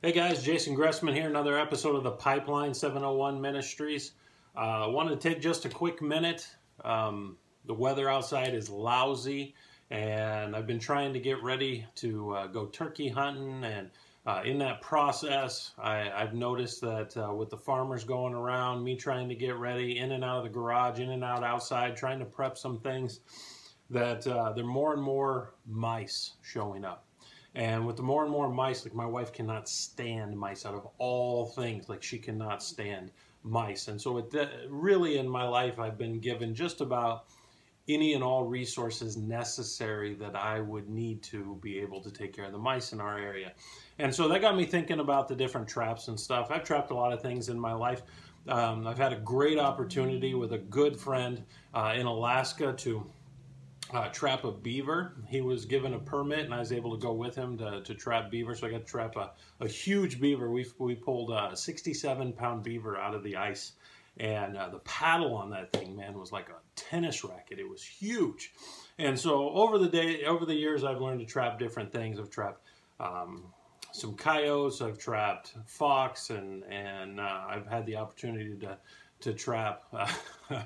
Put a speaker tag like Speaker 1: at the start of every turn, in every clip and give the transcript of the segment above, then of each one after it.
Speaker 1: Hey guys, Jason Gressman here, another episode of the Pipeline 701 Ministries. I uh, wanted to take just a quick minute. Um, the weather outside is lousy, and I've been trying to get ready to uh, go turkey hunting. And uh, in that process, I, have noticed that uh, with the farmers going around, me trying to get ready in and out of the garage, in and out outside, trying to prep some things, that uh, there are more and more mice showing up. And with the more and more mice, like my wife cannot stand mice out of all things. Like she cannot stand mice. And so it really in my life, I've been given just about any and all resources necessary that I would need to be able to take care of the mice in our area. And so that got me thinking about the different traps and stuff. I've trapped a lot of things in my life. Um, I've had a great opportunity with a good friend uh, in Alaska to uh, trap a beaver. He was given a permit, and I was able to go with him to, to trap beaver. So I got to trap a, a huge beaver. We, we pulled a 67 pound beaver out of the ice. And uh, the paddle on that thing, man, was like a tennis racket. It was huge. And so over the day, over the years, I've learned to trap different things. I've trapped um, some coyotes. I've trapped fox, and and uh, I've had the opportunity to to trap uh,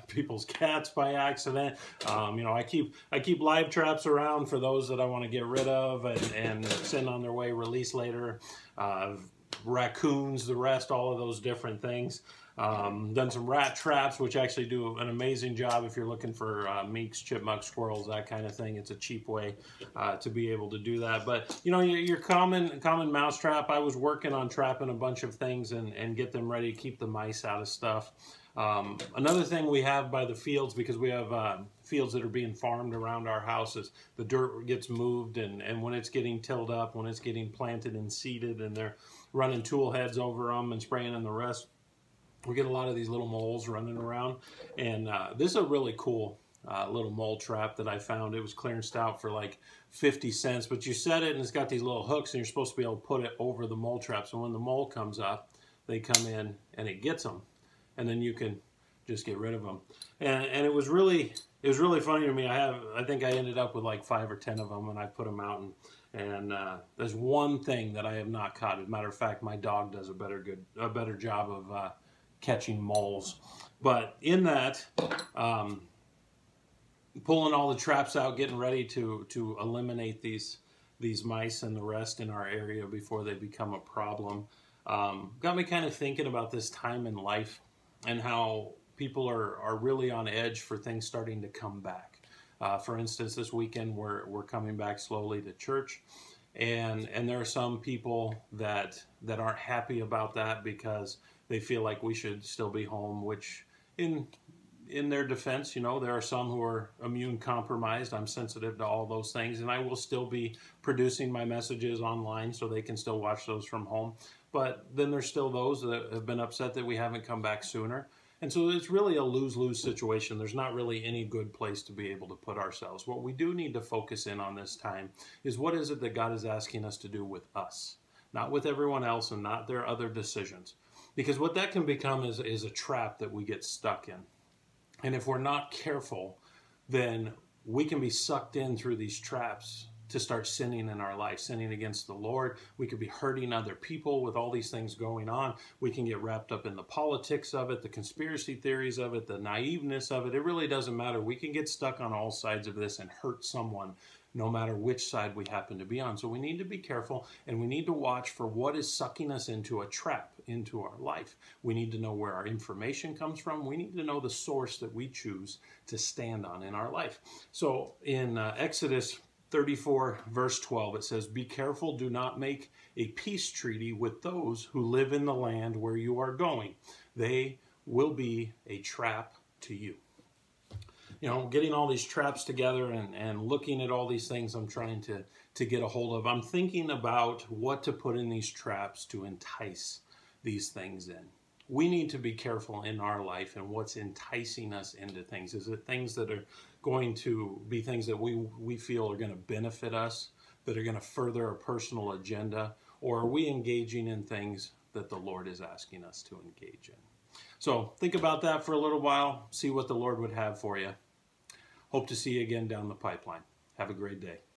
Speaker 1: people's cats by accident. Um, you know, I keep I keep live traps around for those that I want to get rid of and, and send on their way, release later. Uh, raccoons, the rest, all of those different things. Um, done some rat traps, which actually do an amazing job if you're looking for uh, minks, chipmunks, squirrels, that kind of thing. It's a cheap way uh, to be able to do that. But you know, your, your common common mouse trap. I was working on trapping a bunch of things and and get them ready to keep the mice out of stuff. Um, another thing we have by the fields, because we have uh, fields that are being farmed around our houses, the dirt gets moved, and, and when it's getting tilled up, when it's getting planted and seeded, and they're running tool heads over them and spraying and the rest, we get a lot of these little moles running around. And uh, this is a really cool uh, little mole trap that I found. It was clearanced out for like 50 cents, but you set it and it's got these little hooks and you're supposed to be able to put it over the mole trap. So when the mole comes up, they come in and it gets them and then you can just get rid of them. And, and it was really it was really funny to me. I have I think I ended up with like five or ten of them, and I put them out. And and uh, there's one thing that I have not caught. As a matter of fact, my dog does a better good a better job of uh, catching moles. But in that. Um, pulling all the traps out, getting ready to to eliminate these these mice and the rest in our area before they become a problem. Um, got me kind of thinking about this time in life and how people are, are really on edge for things starting to come back. Uh, for instance, this weekend we're, we're coming back slowly to church, and and there are some people that that aren't happy about that because they feel like we should still be home. Which, in in their defense, you know, there are some who are immune compromised. I'm sensitive to all those things, and I will still be producing my messages online so they can still watch those from home. But then there's still those that have been upset that we haven't come back sooner. And so it's really a lose lose situation. There's not really any good place to be able to put ourselves. What we do need to focus in on this time is what is it that God is asking us to do with us, not with everyone else and not their other decisions. Because what that can become is, is a trap that we get stuck in. And if we're not careful, then we can be sucked in through these traps to start sinning in our life, sinning against the Lord. We could be hurting other people with all these things going on. We can get wrapped up in the politics of it, the conspiracy theories of it, the naiveness of it. It really doesn't matter. We can get stuck on all sides of this and hurt someone no matter which side we happen to be on. So we need to be careful and we need to watch for what is sucking us into a trap into our life. We need to know where our information comes from. We need to know the source that we choose to stand on in our life. So in uh, Exodus 34, verse 12, it says, Be careful, do not make a peace treaty with those who live in the land where you are going. They will be a trap to you. You know, getting all these traps together and, and looking at all these things I'm trying to, to get a hold of, I'm thinking about what to put in these traps to entice these things in we need to be careful in our life and what's enticing us into things. Is it things that are going to be things that we, we feel are going to benefit us, that are going to further a personal agenda, or are we engaging in things that the Lord is asking us to engage in? So think about that for a little while, see what the Lord would have for you. Hope to see you again down the pipeline. Have a great day.